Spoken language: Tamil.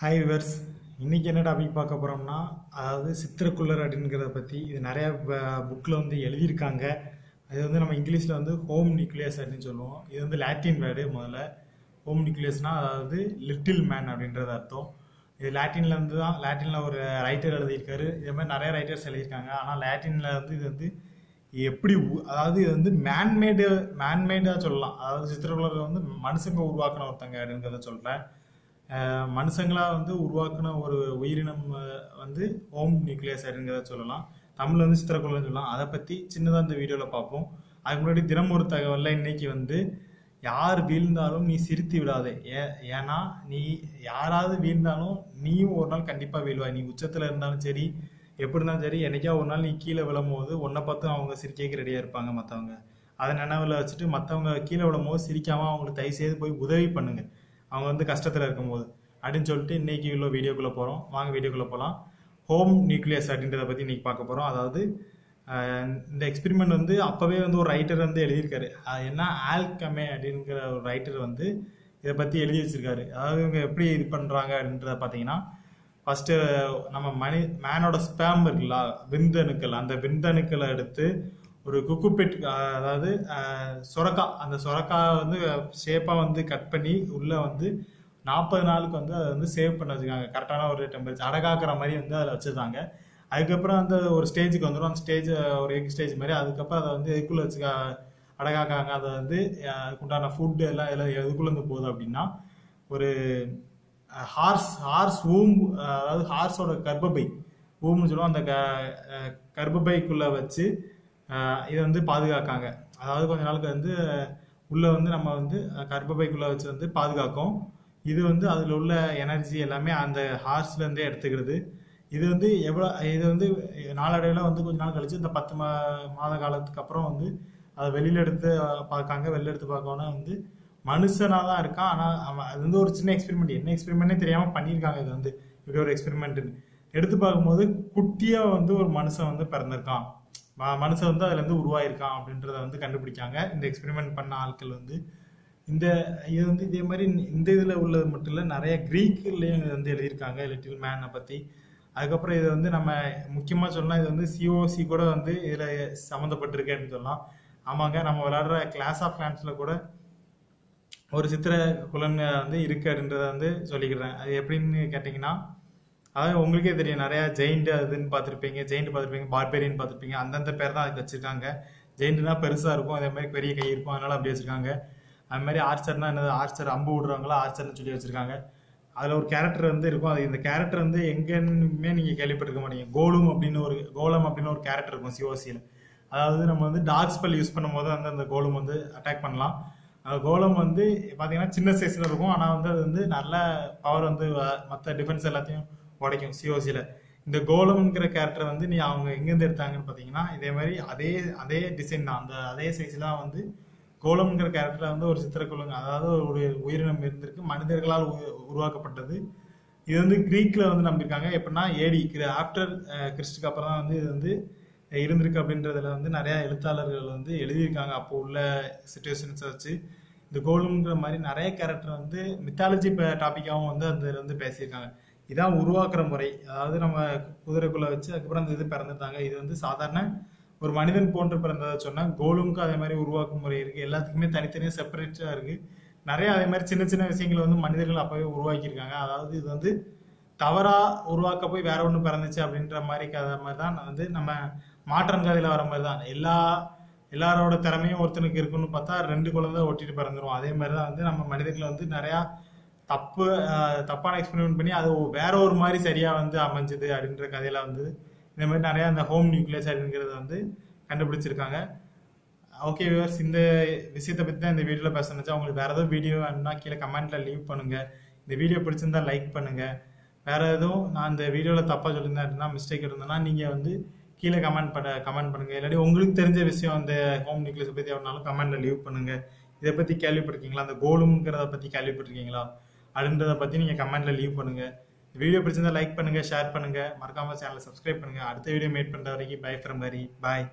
ஹாய் விவர்ஸ் இன்றைக்கி என்ன டாபிக் பார்க்க போகிறோம்னா அதாவது சித்திரக்குள்ளர் அப்படிங்கிறத பற்றி இது நிறையா புக்கில் வந்து எழுதியிருக்காங்க. அது வந்து நம்ம இங்கிலீஷில் வந்து ஹோம் நியூக்ளியஸ் அப்படின்னு சொல்லுவோம். இது வந்து லாட்டின் வேர்டு முதல்ல. ஹோம் நியூக்ளியஸ்னால் அதாவது லிட்டில் மேன் அப்படின்றது அர்த்தம். இது லாட்டின்லேருந்து தான் லாட்டினில் ஒரு ரைட்டர் எழுதியிருக்காரு. இதே மாதிரி நிறைய ரைட்டர்ஸ் எழுதியிருக்காங்க. ஆனால் லாட்டினில் வந்து இது வந்து எப்படி உ- அதாவது இது வந்து மேன்மேடு மேன்மேடாக சொல்லலாம். அதாவது சித்திரக்குள்ளர் வந்து மனுஷங்க உருவாக்கின ஒருத்தங்க அப்படிங்கிறத சொல்கிறேன் மனுஷங்களாக மனுஷங்களா வந்து உருவாக்கின ஒரு உயிரினம் வந்து ஹோம் நியூக்ளியஸ் அப்படிங்கிறத சொல்லலாம். தமிழ்ல வந்து சித்திரக்குள்ளன்னு சொல்லலாம். அதை பத்தி சின்னதா இந்த வீடியோல பார்ப்போம். அதுக்கு முன்னாடி தினம் ஒரு தகவலில் இன்னைக்கு வந்து யார் வீழ்ந்தாலும் நீ சிரித்து விடாதே. ஏ ஏன்னா நீ யாராவது வீழ்ந்தாலும் நீயும் ஒரு நாள் கண்டிப்பாக வீழ்வாய். நீ உச்சத்தில் இருந்தாலும் சரி எப்படி இருந்தாலும் சரி என்னைக்கா ஒரு நாள் நீ கீழே விழும்போது உன்னை பார்த்து அவங்க சிரிக்க ரெடியாக இருப்பாங்க மற்றவங்க அதை நினைவில் வச்சுட்டு மற்றவங்க கீழே விழும்போது சிரிக்காமல் அவங்களுக்கு தயவு செய்து போய் உதவி பண்ணுங்கள் அவங்க வந்து கஷ்டத்தில் இருக்கும்போது. அப்படின்னு சொல்லிட்டு இன்றைக்கி உள்ள வீடியோக்குள்ளே போகிறோம் வாங்க வீடியோக்குள்ளே போகலாம் ஹோம் நியூக்ளியஸ் அப்படின்றத பற்றி இன்றைக்கி பார்க்க போகிறோம் அதாவது இந்த எக்ஸ்பெரிமெண்ட் வந்து அப்போவே வந்து ஒரு ரைட்டர் வந்து எழுதியிருக்காரு. அது என்ன? ஆல்கமே அப்படிங்கிற ஒரு ரைட்டர் வந்து இதை பற்றி எழுதி வச்சிருக்காரு. அதாவது இவங்க எப்படி இது பண்ணுறாங்க அப்படின்றத பார்த்தீங்கன்னா ஃபஸ்ட்டு நம்ம மனி மேனோட ஸ்பேம் இருக்குல்ல விந்தணுக்கள் அந்த விந்தணுக்களை எடுத்து ஒரு குக்குபெட் அதாவது அஹ், சொரக்கா. அந்த சொரக்கா வந்து ஷேப்பாக வந்து கட் பண்ணி உள்ளே வந்து நாற்பது நாளுக்கு வந்து அதை வந்து சேவ் பண்ண வச்சுருக்காங்க. கரெக்டான ஒரு டெம்பரேச்சர் அடகாக்குற மாதிரி வந்து அதில் வச்சுருந்தாங்க. அதுக்கப்புறம் அந்த ஒரு ஸ்டேஜுக்கு வந்துடும் அந்த ஸ்டேஜ் ஒரு எக் ஸ்டேஜ் மாதிரி. அதுக்கப்புறம் அதை வந்து எதுக்குள்ளே வச்சுக்க அடகாக்காங்க அதை வந்து அதுக்குண்டான ஃபுட்டு எல்லாம் எல்லாம் எதுக்குள்ளேருந்து போகுது அப்படின்னா ஒரு ஹார்ஸ் ஹார்ஸ் ஊம் அதாவது ஹார்ஸோட கர்ப்பப்பை. ஊம்னு சொல்லுவோம். அந்த க- அஹ் வச்சு இதை வந்து பாதுகாக்காங்க. அதாவது கொஞ்ச நாளுக்கு வந்து உள்ளே வந்து நம்ம வந்து அஹ் வச்சு வந்து பாதுகாக்கும். இது வந்து அதில் உள்ள எனர்ஜி எல்லாமே அந்த ஹார்ஸ்லேருந்தே எடுத்துக்கிறது. இது வந்து எவ்வளோ இது வந்து நாளடைவில் வந்து கொஞ்ச நாள் கழித்து இந்த பத்து மா மாத காலத்துக்கு அப்புறம் வந்து அதை வெளியில் எடுத்து பார்க்காங்க. வெளியில் எடுத்து பார்க்கணும்னா வந்து மனுஷனாக தான் இருக்கான். ஆனால் அவன் அது வந்து ஒரு சின்ன எக்ஸ்பெரிமெண்ட் என்ன எக்ஸ்பெரிமெண்ட்னே தெரியாமல் பண்ணியிருக்காங்க இது வந்து. இப்படி ஒரு எக்ஸ்பெரிமெண்ட்டுன்னு எடுத்து பார்க்கும்போது குட்டியாக வந்து ஒரு மனுஷன் வந்து பிறந்திருக்கான். மனுஷன் வந்து அதுலேருந்து உருவாயிருக்கான் அப்படின்றத வந்து கண்டுபிடிக்காங்க. இந்த எக்ஸ்பெரிமெண்ட் பண்ண ஆட்கள் வந்து. இந்த இது வந்து இதே மாதிரி இந்த இதில் உள்ளது மட்டும் இல்லை நிறைய கிரீக்லயும் இது வந்து எழுதியிருக்காங்க லிட்டில் மேனை பற்றி அதுக்கப்புறம் இது வந்து நம்ம முக்கியமாக சொல்லலாம் இது வந்து சிஓசி கூட வந்து இதில் சம்மந்தப்பட்டிருக்கு அப்படின்னு சொல்லலாம். ஆமாங்க நம்ம விளாடுற கிளாஸ் ஆஃப் கிளான்ஸ்ல கூட ஒரு சித்திர குலன் வந்து இருக்கு அப்படின்றத வந்து சொல்லிக்கிறேன். அது எப்படின்னு கேட்டிங்கன்னா அதாவது உங்களுக்கே தெரியும். நிறையா ஜெயிண்ட் அதுன்னு பார்த்துருப்பீங்க ஜெயிண்ட் பார்த்துருப்பீங்க பார்பேரியன் பார்த்துருப்பீங்க. அந்தந்த பேர் தான் அதுக்கு வச்சிருக்காங்க. ஜெயிண்ட்னா பெருசாக இருக்கும். அதே மாதிரி பெரிய கை இருக்கும். அதனால அப்படி வச்சிருக்காங்க. அது மாதிரி ஆர்ச்சர்னா என்னது? ஆர்ச்சர் அம்பு விடுறவங்களா ஆர்ச்சர்னு சொல்லி வச்சிருக்காங்க. அதில் ஒரு கேரக்டர் வந்து இருக்கும். அது இந்த கேரக்டர் வந்து எங்கேன்னுமே நீங்கள் கேள்விப்பட்டிருக்க மாட்டீங்க. கோலும் அப்படின்னு ஒரு கோலம் அப்படின்னு ஒரு கேரக்டர் இருக்கும் சிஓசியில் அதாவது நம்ம வந்து டார்க் ஸ்பெல் யூஸ் பண்ணும்போது அந்த அந்த கோலம் வந்து அட்டாக் பண்ணலாம். அந்த கோலம் வந்து பார்த்தீங்கன்னா சின்ன சைஸில் இருக்கும். ஆனால் வந்து அது வந்து நல்ல பவர் வந்து மற்ற டிஃபென்ஸ் எல்லாத்தையும் உடைக்கும் சிஓசியில் இந்த கோலம்ங்கிற கேரக்டர் வந்து நீ அவங்க எங்கேருந்து எடுத்தாங்கன்னு பார்த்தீங்கன்னா இதே மாதிரி அதே அதே டிசைன் தான். அந்த அதே சைஸ்ல வந்து கோலம்ங்கிற கேரக்டரை வந்து ஒரு சித்திரக்குழுங்க அதாவது ஒரு உயிரினம் இருந்திருக்கு மனிதர்களால் உருவாக்கப்பட்டது. இது வந்து க்ரீக்கில் வந்து நம்பியிருக்காங்க. எப்படின்னா ஏடி ஆஃப்டர் கிறிஸ்டுக்கு அப்புறம் தான் வந்து இது வந்து இருந்திருக்கு அப்படின்றதுல வந்து நிறையா எழுத்தாளர்கள் வந்து எழுதியிருக்காங்க. அப்போ உள்ள சுச்சுவேஷன்ஸை வச்சு இந்த கோலுங்கிற மாதிரி நிறைய கேரக்டர் வந்து மித்தாலஜி டாப்பிக்காகவும் வந்து அந்த வந்து பேசியிருக்காங்க. இதான் உருவாக்குற முறை. அதாவது நம்ம குதிரைக்குள்ள வச்சு அதுக்கப்புறம் அந்த இது பிறந்துட்டாங்க. இது வந்து சாதாரண ஒரு மனிதன் போன்று பிறந்ததை சொன்னால் கோலும்க்கு அதே மாதிரி உருவாக்கும் முறை இருக்குது எல்லாத்துக்குமே தனித்தனியாக செப்பரேட்டாக இருக்குது நிறைய அதே மாதிரி சின்ன சின்ன விஷயங்களை வந்து மனிதர்கள் அப்போவே உருவாக்கியிருக்காங்க. அதாவது இது வந்து தவறாக உருவாக்க போய் வேற ஒன்று பிறந்துச்சு அப்படின்ற மாதிரி கதை மாதிரி தான் வந்து நம்ம மாற்றம் கதையில் வர மாதிரி தான் எல்லா எல்லாரோட திறமையும் ஒருத்தனுக்கு இருக்குன்னு பார்த்தா ரெண்டு குழந்தை ஒட்டிட்டு பிறந்துடும் அதே மாதிரி தான் வந்து நம்ம மனிதர்களை வந்து நிறையா தப்பு தப்பான எக்ஸ்பெரிமெண்ட் பண்ணி அது வேற ஒரு மாதிரி சரியா வந்து அமைஞ்சது அப்படின்ற கதையில வந்து இந்த மாதிரி நிறைய அந்த ஹோம் நியூக்ளியஸ் அப்படிங்கிறத வந்து கண்டுபிடிச்சிருக்காங்க. ஓகே வியூவர்ஸ் இந்த விஷயத்தை பற்றி தான் இந்த வீடியோவில் பேச நினைச்சா உங்களுக்கு வேறு ஏதாவது வீடியோ வேணும்னா கீழே கமெண்ட்டில் லீவ் பண்ணுங்கள் இந்த வீடியோ பிடிச்சிருந்தா லைக் பண்ணுங்கள் வேறு எதுவும் நான் இந்த வீடியோவில் தப்பாக சொல்லியிருந்தேன் அப்படின்னா மிஸ்டேக் இருந்ததுன்னா நீங்கள் வந்து கீழே கமெண்ட் பண்ண கமெண்ட் பண்ணுங்கள் இல்லாட்டி உங்களுக்கு தெரிஞ்ச விஷயம் அந்த ஹோம் நியூக்ளியஸை பற்றி எவ்வளோனாலும் கமெண்ட்டில் லீவ் பண்ணுங்கள் இதை பற்றி கேள்விப்பட்டிருக்கீங்களா? அந்த கோலுங்கிறத பற்றி கேள்விப்பட்டிருக்கீங்களா? அப்படின்றத பற்றி நீங்கள் கமெண்ட்டில் லீவ் பண்ணுங்கள் வீடியோ பிடிச்சிருந்தா லைக் பண்ணுங்கள் ஷேர் பண்ணுங்கள் மறக்காமல் சேனலை சப்ஸ்கிரைப் பண்ணுங்க. அடுத்த வீடியோ மேட் பண்ணுற வரைக்கும் பை ஃப்ரம் ஹரி பாய்